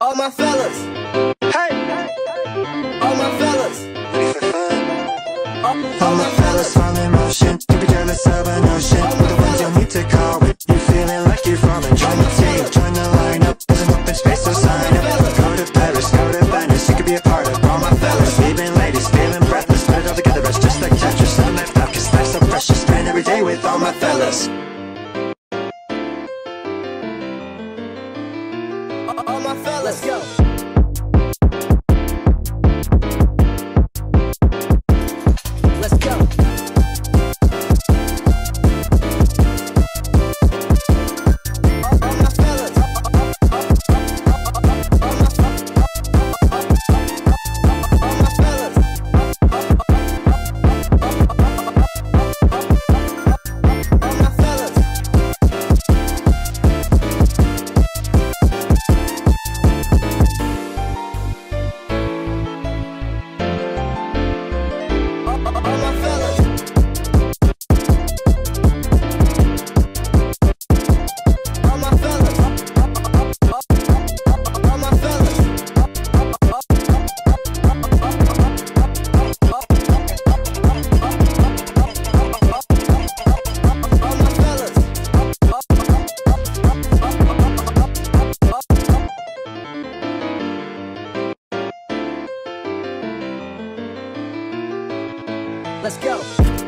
All my fellas. Hey. All my fellas. All, All my fellas fall in motion Don't be jealous of an ocean We're the ones you'll need to call with You feeling like you're falling Join the team, join the lineup There's an open space, so sign up. Go to Paris, go to Venice You could be a part of all my fellas. Leaving ladies, feeling breathless Put it all together, it's just like Tetris I'm left out cause life's so precious Spend every day with all my fellas all my fellas. Let's go. Let's go.